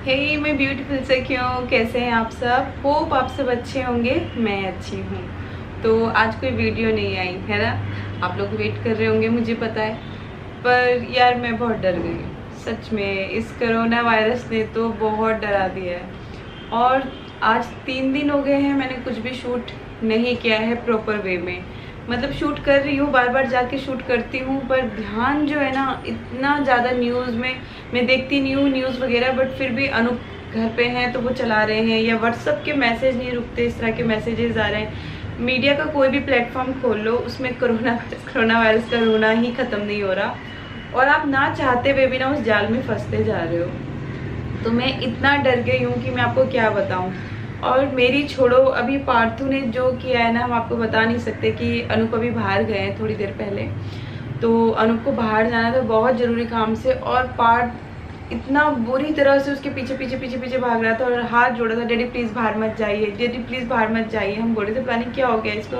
हे मैं ब्यूटीफुल से क्यों? कैसे हैं आप सब? होप आप सब अच्छे होंगे, मैं अच्छी हूँ। तो आज कोई वीडियो नहीं आई, है ना? आप लोग वेट कर रहे होंगे, मुझे पता है। पर यार, मैं बहुत डर गई सच में, इस करोना वायरस ने तो बहुत डरा दिया है। और आज तीन दिन हो गए हैं, मैंने कुछ भी शूट नहीं किया है प्रॉपर वे में। मतलब शूट कर रही हूँ बार बार जाके शूट करती हूँ, पर ध्यान जो है ना, इतना ज़्यादा न्यूज़ में, मैं देखती नहीं हूँ न्यूज़ वगैरह बट फिर भी अनूप घर पे हैं तो वो चला रहे हैं, या व्हाट्सअप के मैसेज नहीं रुकते, इस तरह के मैसेजेस आ रहे हैं। मीडिया का कोई भी प्लेटफॉर्म खोल लो उसमें कोरोना कोरोना वायरस का रोना ही ख़त्म नहीं हो रहा। और आप ना चाहते हुए भी ना उस जाल में फंसते जा रहे हो। तो मैं इतना डर गई हूँ कि मैं आपको क्या बताऊँ। और मेरी छोड़ो, अभी पार्थू ने जो किया है ना, हम आपको बता नहीं सकते कि अनूप अभी बाहर गए हैं थोड़ी देर पहले। तो अनूप को बाहर जाना था, बहुत ज़रूरी काम से, और पार्थ इतना बुरी तरह से उसके पीछे पीछे पीछे पीछे भाग रहा था और हाथ जोड़ा था, डैडी प्लीज़ बाहर मत जाइए, डैडी प्लीज़ बाहर मत जाइए, हम बोले थे प्लानिंग क्या हो गया इसको?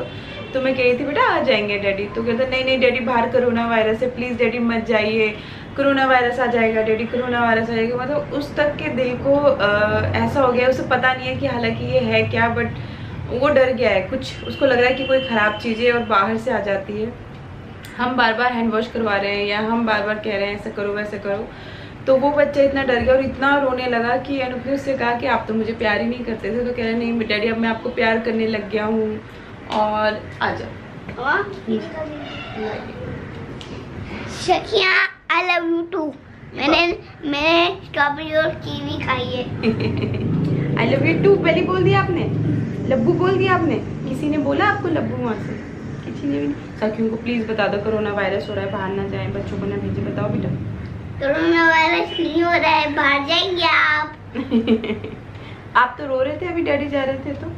तो मैं कही थी, बेटा, आ जाएँगे, डैडी। तो कहता, नहीं नहीं, डैडी, बाहर कोरोना वायरस है प्लीज़ डैडी मत जाइए। कोरोना वायरस आ जाएगा डैडी कोरोना वायरस आ जाएगा मतलब उस तक के दिल को आ, ऐसा हो गया उसे पता नहीं है कि हालाँकि ये है क्या बट वो डर गया है कुछ उसको लग रहा है कि कोई ख़राब चीज़ और बाहर से आ जाती है। हम बार बार हैंड वॉश करवा रहे हैं या हम बार बार कह रहे हैं ऐसा करो वैसे करो। तो वो बच्चा इतना डर गया और इतना रोने लगा कि अनुप ने उससे कहा कि आप तो मुझे प्यार ही नहीं करते थे। तो कह रहे नहीं डैडी अब मैं आपको प्यार करने लग गया हूँ। और आ जाओ। हाँ? आई लव यू टू मैंने मैंने स्ट्रॉबेरी और कीवी खाई है। आई लव यू टू पहले बोल दिया आपने। लब्बू बोल दिया आपने। किसी ने बोला आपको लब्बू वहाँ से? किसी ने भी नहीं। सखियों को प्लीज़ बता दो कोरोना वायरस हो रहा है बाहर ना जाए बच्चों को ना भेजे बताओ बेटा। कोरोना वायरस नहीं हो रहा है बाहर जाएँगे आप। आप तो रो रहे थे अभी डैडी जा रहे थे तो।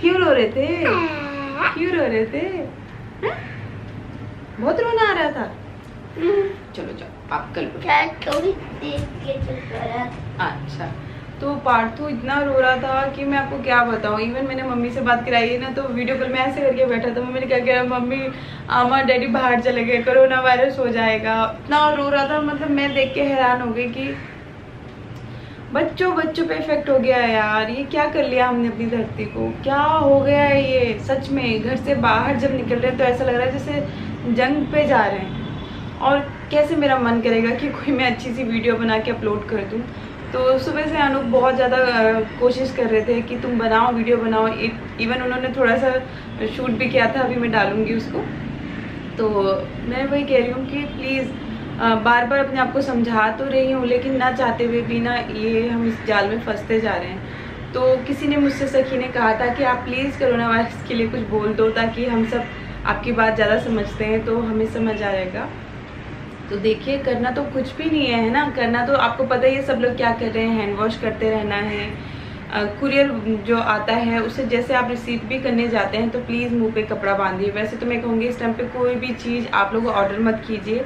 क्यों रो रहे थे? क्यों रो रहे थे? हा? बहुत रोना आ रहा था। चलो जाओ आप कल अच्छा तो पार्थू इतना रो रहा था कि मैं आपको क्या बताऊँ? इवन मैंने मम्मी से बात कराई है ना तो वीडियो कॉल में ऐसे करके बैठा था। मम्मी ने क्या कहा मम्मी आमा डैडी बाहर चले गए कोरोना वायरस हो जाएगा। इतना रो रहा था मतलब मैं देख के हैरान हो गई कि बच्चों बच्चों पे इफ़ेक्ट हो गया यार। ये क्या कर लिया हमने अपनी धरती को? क्या हो गया है ये? सच में घर से बाहर जब निकल रहे हैं तो ऐसा लग रहा है जैसे जंग पे जा रहे हैं। और कैसे मेरा मन करेगा कि कोई मैं अच्छी सी वीडियो बना के अपलोड कर दूँ? तो सुबह से अनूप बहुत ज़्यादा कोशिश कर रहे थे कि तुम बनाओ, वीडियो बनाओ। इवन उन्होंने थोड़ा सा शूट भी किया था, अभी मैं डालूँगी उसको। तो मैं वही कह रही हूँ कि प्लीज़ बार बार अपने आप को समझा तो रही हूँ, लेकिन ना चाहते हुए भी ना ये हम इस जाल में फंसते जा रहे हैं। तो किसी ने मुझसे, सखी ने कहा था कि आप प्लीज़ करोना वायरस के लिए कुछ बोल दो ताकि हम सब आपकी बात ज़्यादा समझते हैं तो हमें समझ आएगा तो देखिए, करना तो कुछ भी नहीं है ना? करना तो आपको पता ही है सब लोग क्या कर रहे हैं हैंड वॉश करते रहना है। कुरियर जो आता है, उसे जैसे आप रिसीव भी करने जाते हैं तो प्लीज़ मुँह पे कपड़ा बांधिए। वैसे तो मैं कहूँगी, इस टाइम पे कोई भी चीज़ आप लोग ऑर्डर मत कीजिए।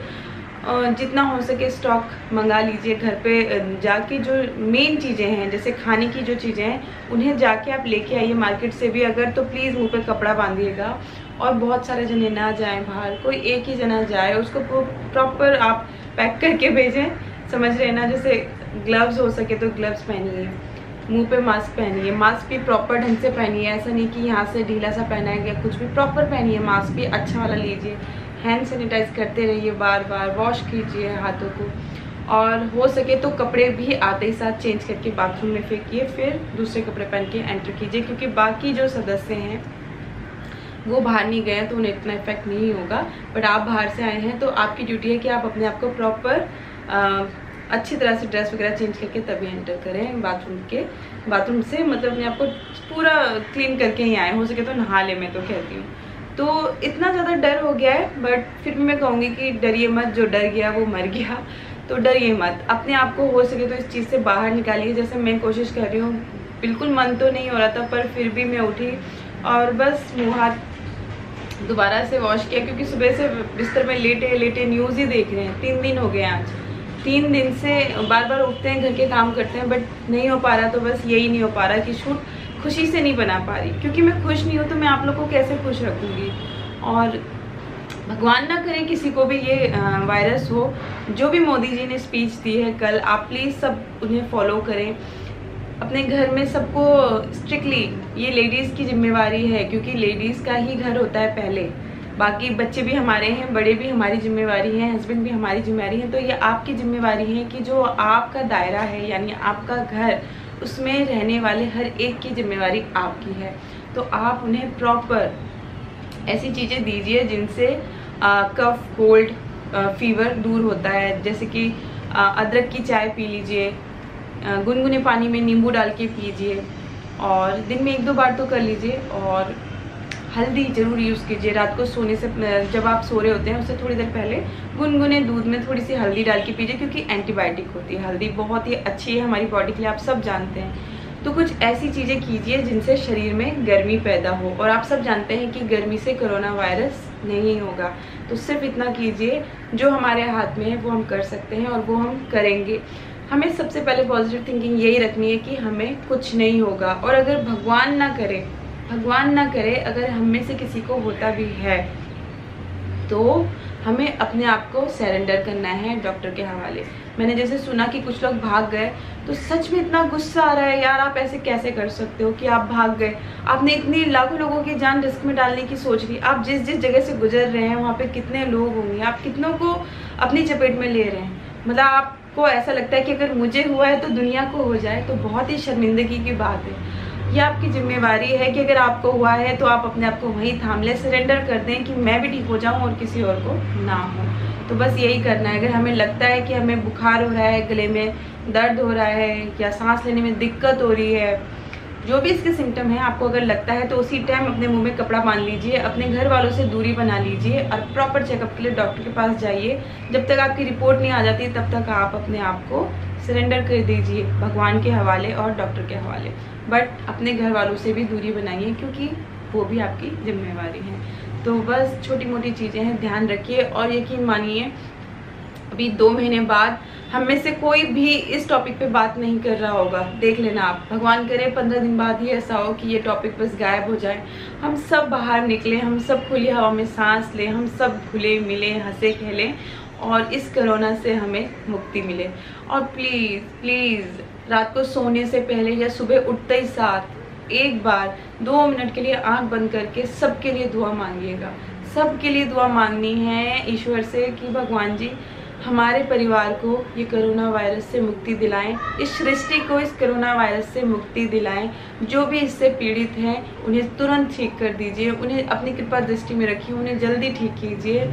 जितना हो सके स्टॉक मंगा लीजिए घर पे। जाके जो मेन चीज़ें हैं, जैसे खाने की जो चीज़ें हैं, उन्हें जाके आप लेके आइए मार्केट से भी। अगर तो प्लीज़ मुँह पे कपड़ा बांधिएगा। और बहुत सारे जने ना जाएँ बाहर, कोई एक ही जना जाए, उसको प्रॉपर आप पैक करके भेजें। समझ रहे ना, जैसे ग्लव्स हो सके तो ग्लव्स पहनिए, मुँह पे मास्क पहनिए मास्क भी प्रॉपर ढंग से पहनिए। ऐसा नहीं कि यहाँ से ढीला सा पहना है या कुछ भी प्रॉपर पहनिए मास्क भी अच्छा वाला लीजिए। हैंड सैनिटाइज करते रहिए बार बार वॉश कीजिए हाथों को। और हो सके तो कपड़े भी आते ही साथ चेंज करके बाथरूम में फेंकिए, फिर दूसरे कपड़े पहन के एंटर कीजिए, क्योंकि बाकी जो सदस्य हैं वो बाहर नहीं गए हैं तो उन्हें इतना इफ़ेक्ट नहीं होगा। बट आप बाहर से आए हैं तो आपकी ड्यूटी है कि आप अपने आप को प्रॉपर अच्छी तरह से ड्रेस वगैरह चेंज करके तभी एंटर करें बाथरूम के। बाथरूम से मतलब अपने आप को पूरा क्लीन करके ही आए हो। सके तो नहा ले, मैं तो कहती हूँ। तो इतना ज़्यादा डर हो गया है बट फिर भी मैं कहूँगी कि डरिए मत, जो डर गया वो मर गया। तो डरिए मत। अपने आप को हो सके तो इस चीज़ से बाहर निकालिए। जैसे मैं कोशिश कर रही हूँ, बिल्कुल मन तो नहीं हो रहा था, पर फिर भी मैं उठी और बस मुँह हाथ दोबारा से वॉश किया, क्योंकि सुबह से बिस्तर में लेटे लेटे न्यूज़ ही देख रहे हैं। तीन दिन हो गए आज। तीन दिन से बार बार उठते हैं, घर के काम करते हैं बट नहीं हो पा रहा तो बस यही नहीं हो पा रहा कि शूट खुशी से नहीं बना पा रही। क्योंकि मैं खुश नहीं हूँ तो मैं आप लोग को कैसे खुश रखूँगी? और भगवान ना करे किसी को भी ये वायरस हो। जो भी मोदी जी ने स्पीच दी है कल, आप प्लीज़ सब उन्हें फॉलो करें। अपने घर में सबको स्ट्रिक्टली ये लेडीज़ की जिम्मेवारी है, क्योंकि लेडीज़ का ही घर होता है पहले। बाकी बच्चे भी हमारे हैं, बड़े भी हमारी जिम्मेवारी हैं हस्बैंड भी हमारी जिम्मेवारी है तो ये आपकी जिम्मेवारी है कि जो आपका दायरा है, यानी आपका घर, उसमें रहने वाले हर एक की जिम्मेवारी आपकी है। तो आप उन्हें प्रॉपर ऐसी चीज़ें दीजिए जिनसे कफ कोल्ड फीवर दूर होता है। जैसे कि अदरक की चाय पी लीजिए गुनगुने पानी में नींबू डाल के पीजिए और दिन में एक दो बार तो कर लीजिए और हल्दी ज़रूर यूज़ कीजिए। रात को सोने से जब आप सो रहे होते हैं उससे थोड़ी देर पहले गुनगुने दूध में थोड़ी सी हल्दी डाल के पीजिए क्योंकि एंटीबायोटिक होती है। हल्दी बहुत ही अच्छी है हमारी बॉडी के लिए, आप सब जानते हैं। तो कुछ ऐसी चीज़ें कीजिए जिनसे शरीर में गर्मी पैदा हो और आप सब जानते हैं कि गर्मी से कोरोना वायरस नहीं होगा। तो सिर्फ़ इतना कीजिए, जो हमारे हाथ में है वो हम कर सकते हैं और वो हम करेंगे। हमें सबसे पहले पॉजिटिव थिंकिंग यही रखनी है कि हमें कुछ नहीं होगा। और अगर भगवान ना करे, भगवान ना करे, अगर हम में से किसी को होता भी है तो हमें अपने आप को सरेंडर करना है डॉक्टर के हवाले। मैंने जैसे सुना कि कुछ लोग भाग गए तो सच में इतना गुस्सा आ रहा है, यार, आप ऐसे कैसे कर सकते हो कि आप भाग गए? आपने इतनी लाखों लोगों की जान रिस्क में डालने की सोच ली। आप जिस जिस जगह से गुजर रहे हैं, वहाँ पे कितने लोग होंगे? आप कितनों को अपनी चपेट में ले रहे हैं? मतलब आपको ऐसा लगता है कि अगर मुझे हुआ है तो दुनिया को हो जाए तो बहुत ही शर्मिंदगी की बात है। यह आपकी जिम्मेवारी है कि अगर आपको हुआ है तो आप अपने आप को वहीं थाम लें सरेंडर कर दें कि मैं भी ठीक हो जाऊँ और किसी और को ना हो। तो बस यही करना है। अगर हमें लगता है कि हमें बुखार हो रहा है, गले में दर्द हो रहा है या सांस लेने में दिक्कत हो रही है जो भी इसके सिम्टम है, आपको अगर लगता है तो उसी टाइम अपने मुँह में कपड़ा बाँध लीजिए, अपने घर वालों से दूरी बना लीजिए और प्रॉपर चेकअप के लिए डॉक्टर के पास जाइए। जब तक आपकी रिपोर्ट नहीं आ जाती, तब तक आप अपने आप को सरेंडर कर दीजिए, भगवान के हवाले और डॉक्टर के हवाले। बट अपने घर वालों से भी दूरी बनाइए, क्योंकि वो भी आपकी जिम्मेवारी है। तो बस छोटी मोटी चीज़ें हैं, ध्यान रखिए और यकीन मानिए, अभी दो महीने बाद हम में से कोई भी इस टॉपिक पे बात नहीं कर रहा होगा। देख लेना आप। भगवान करे, पंद्रह दिन बाद ही ऐसा हो कि ये टॉपिक बस गायब हो जाए। हम सब बाहर निकले, हम सब खुली हवा में सांस लें, हम सब खुले मिले, हंसे, खेलें और इस कोरोना से हमें मुक्ति मिले। और प्लीज़ प्लीज़ रात को सोने से पहले या सुबह उठते ही साथ एक बार, दो मिनट के लिए आँख बंद करके सबके लिए दुआ मांगिएगा। सबके लिए दुआ मांगनी है ईश्वर से कि भगवान जी हमारे परिवार को ये कोरोना वायरस से मुक्ति दिलाएँ। इस सृष्टि को इस कोरोना वायरस से मुक्ति दिलाएँ। जो भी इससे पीड़ित हैं, उन्हें तुरंत ठीक कर दीजिए, उन्हें अपनी कृपा दृष्टि में रखिए, उन्हें जल्दी ठीक कीजिए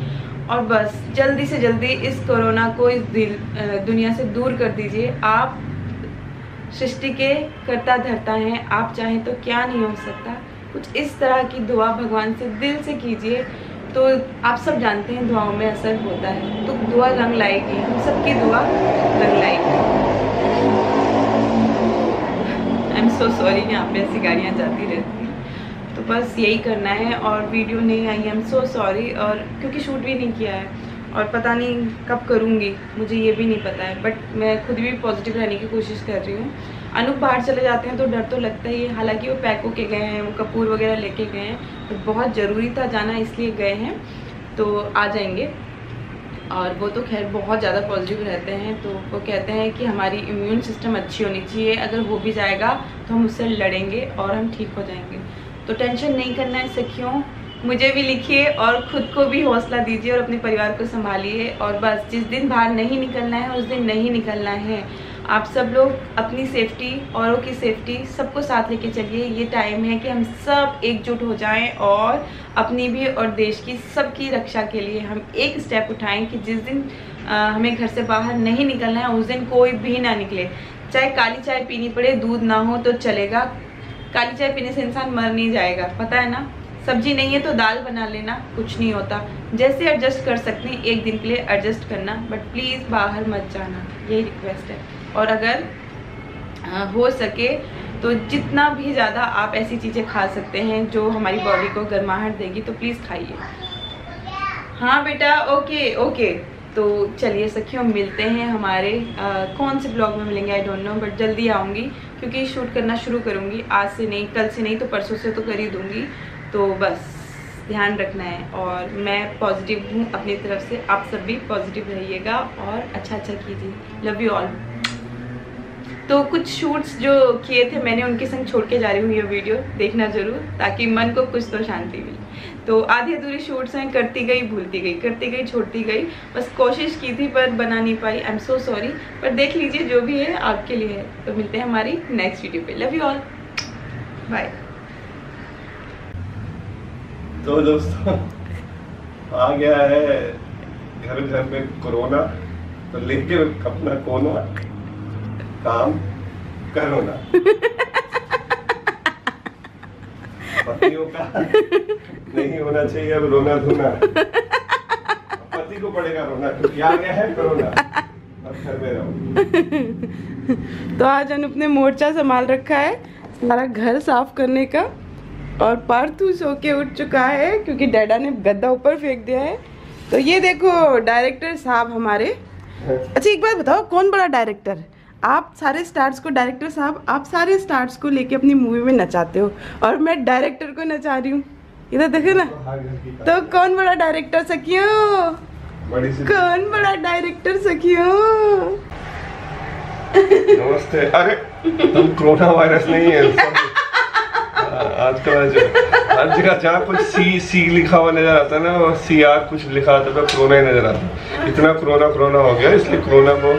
और बस, जल्दी से जल्दी इस कोरोना को इस दुनिया से दूर कर दीजिए। आप सृष्टि के करता धरता हैं, आप चाहें तो क्या नहीं हो सकता। कुछ इस तरह की दुआ भगवान से दिल से कीजिए। तो आप सब जानते हैं दुआओं में असर होता है। तो दुआ रंग लाएगी, हम सबकी दुआ रंग लाएगी। आई एम सो सॉरी यहाँ पे ऐसी गाड़ियाँ जाती रहती हैं। तो बस यही करना है और वीडियो नहीं आई आई एम सो सॉरी और क्योंकि शूट भी नहीं किया है और पता नहीं कब करूँगी, मुझे ये भी नहीं पता है। बट मैं खुद भी पॉजिटिव रहने की कोशिश कर रही हूँ। अनूप बाहर चले जाते हैं तो डर तो लगता ही है। हालाँकि वो पैक होके गए हैं, वो कपूर वगैरह लेके गए हैं तो बहुत ज़रूरी था जाना, इसलिए गए हैं। तो आ जाएँगे। और वो तो खैर बहुत ज़्यादा पॉजिटिव रहते हैं तो वो कहते हैं कि हमारी इम्यून सिस्टम अच्छी होनी चाहिए। अगर वो भी जाएगा तो हम उससे लड़ेंगे और हम ठीक हो जाएँगे। तो टेंशन नहीं करना है, सखियों। मुझे भी लिखिए और ख़ुद को भी हौसला दीजिए और अपने परिवार को संभालिए। और बस, जिस दिन बाहर नहीं निकलना है, उस दिन नहीं निकलना है। आप सब लोग अपनी सेफ्टी औरों की सेफ्टी सबको साथ लेके चलिए। ये टाइम है कि हम सब एकजुट हो जाएँ और अपनी भी और देश की सबकी रक्षा के लिए हम एक स्टेप उठाएँ कि जिस दिन आ, हमें घर से बाहर नहीं निकलना है उस दिन कोई भी ना निकले। चाहे काली चाय पीनी पड़े दूध ना हो तो चलेगा। काली चाय पीने से इंसान मर नहीं जाएगा पता है ना? सब्ज़ी नहीं है तो दाल बना लेना कुछ नहीं होता। जैसे एडजस्ट कर सकते हैं एक दिन के लिए एडजस्ट करना बट प्लीज़ बाहर मत जाना यही रिक्वेस्ट है। और अगर हो सके तो जितना भी ज़्यादा आप ऐसी चीज़ें खा सकते हैं जो हमारी बॉडी को गर्माहट देगी तो प्लीज़ खाइए। हाँ बेटा ओके ओके तो चलिए सखियों मिलते हैं हमारे आ, कौन से ब्लॉग में मिलेंगे आई डोंट नो बट जल्दी आऊँगी क्योंकि शूट करना शुरू करूँगी। आज से नहीं कल से नहीं तो परसों से तो कर ही दूँगी। तो बस, ध्यान रखना है और मैं पॉजिटिव हूँ अपनी तरफ़ से। आप सब भी पॉजिटिव रहिएगा और अच्छा अच्छा कीजिए। लव यू ऑल तो कुछ शूट्स जो किए थे, मैंने उनके संग छोड़ के जा रही हूँ ये वीडियो देखना ज़रूर, ताकि मन को कुछ तो शांति मिले। तो आधी अधूरी शूट्स हैं, करती गई, भूलती गई, करती गई, छोड़ती गई। बस कोशिश की थी, पर बना नहीं पाई। आई एम सो सॉरी पर देख लीजिए जो भी है आपके लिए है। तो मिलते हैं हमारी नेक्स्ट वीडियो पे। लव यू ऑल बाय तो दोस्तों, आ गया है घर घर में कोरोना तो लेके अपना कोना काम करो ना पतियों का नहीं होना चाहिए अब रोना धोना। पति को पड़ेगा रोना, क्योंकि आ गया है कोरोना। तो आज अनुप ने मोर्चा संभाल रखा है, सारा घर साफ़ करने का। और पार्थू सो के उठ चुका है क्योंकि डैडा ने गद्दा ऊपर फेंक दिया है। तो ये देखो डायरेक्टर साहब हमारे। अच्छा एक बात बताओ कौन बड़ा डायरेक्टर? आप सारे स्टार्स को डायरेक्टर साहब आप सारे स्टार्स को लेके अपनी मूवी में नचाते हो और मैं डायरेक्टर को नचा रही हूँ। इधर देखो ना। तो कौन बड़ा डायरेक्टर सखियो? कौन बड़ा डायरेक्टर सखियो? नमस्ते। अरे तुम कोरोना वायरस नहीं है आजकल हर जगह जहाँ कुछ सी सी लिखा हुआ नज़र आता है ना और सी आर कुछ लिखा आता है तो कोरोना ही नज़र आता है इतना कोरोना कोरोना हो गया इसलिए कोरोना को।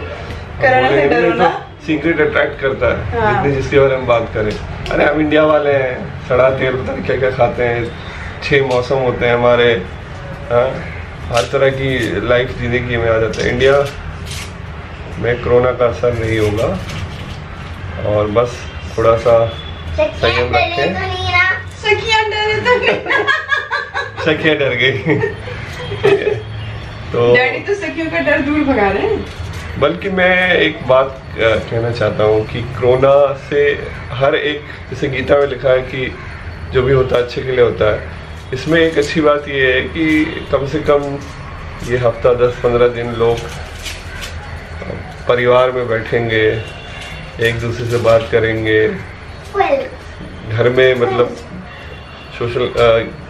सीक्रेट अट्रैक्ट करता है हाँ। जितने जिसके बारे में बात करें अरे हम इंडिया वाले हैं सड़ा तेल पता क्या क्या खाते हैं छह मौसम होते हैं हमारे हाँ, हर तरह की लाइफ ज़िंदगी में आ जाता है इंडिया में कोरोना का असर नहीं होगा और बस थोड़ा सा संयम रखें। सखिया डर गई। तो डैडी तो सखियों का डर दूर भगा रहे हैं। बल्कि मैं एक बात कहना चाहता हूँ कि कोरोना से हर एक जैसे गीता में लिखा है कि जो भी होता है अच्छे के लिए होता है। इसमें एक अच्छी बात यह है कि कम से कम ये हफ़्ता दस पंद्रह दिन लोग परिवार में बैठेंगे एक दूसरे से बात करेंगे। घर में मतलब सोशल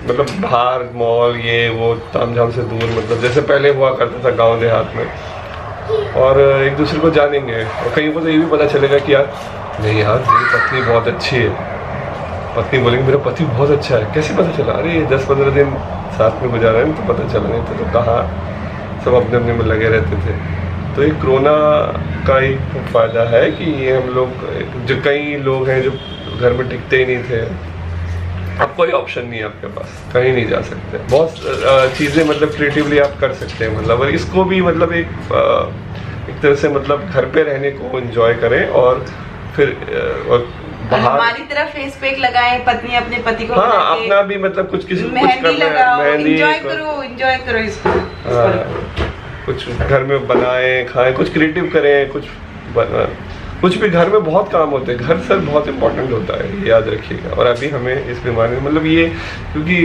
मतलब बाहर मॉल ये वो ताम झाम से दूर मतलब जैसे पहले हुआ करता था गाँव देहात में। और एक दूसरे को जानेंगे। और कहीं को तो ये भी पता चलेगा कि यार नहीं यार मेरी पत्नी बहुत अच्छी है। पत्नी बोलेंगे मेरा पति बहुत अच्छा है। कैसे पता चला? अरे दस पंद्रह दिन साथ में गुजारा है तो पता चला नहीं तो, तो कहाँ सब अपने अपने में लगे रहते थे। तो ये कोरोना का एक फ़ायदा है कि ये हम लोग जो कई लोग हैं जो घर में टिकते ही नहीं थे। अब कोई ऑप्शन नहीं है आपके पास। कहीं नहीं जा सकते। बहुत चीज़ें मतलब क्रिएटिवली आप कर सकते हैं मतलब। और इसको भी मतलब एक एक तरह से मतलब घर पे रहने को एंजॉय करें और फिर और हमारी तरफ़ फेस पैक लगाए पत्नी अपने पति को हाँ अपना भी मतलब कुछ किसी कुछ करना है एंजॉय करो एंजॉय करो इसको। हाँ, कुछ घर में बनाएँ खाएँ कुछ क्रिएटिव करें कुछ बना कुछ भी घर में बहुत काम होते हैं, घर सर बहुत इंपॉर्टेंट होता है, याद रखिएगा। और अभी हमें इस बीमारी मतलब ये, क्योंकि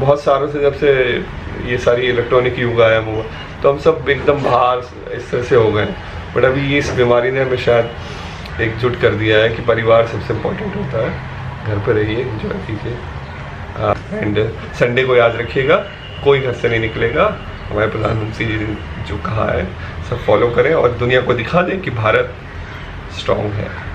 बहुत सालों से जब से ये सारी इलेक्ट्रॉनिक युग आया हुआ तो हम सब एकदम बाहर इस तरह से हो गए बट अभी ये इस बीमारी ने हमें शायद एकजुट कर दिया है कि परिवार सबसे इम्पोर्टेंट होता है। घर पर रहिए इंजॉय कीजिए। एंड संडे को याद रखिएगा, कोई घर से नहीं निकलेगा। हमारे प्रधानमंत्री जी ने जो कहा है सब फॉलो करें और दुनिया को दिखा दें कि भारत स्ट्रांग है।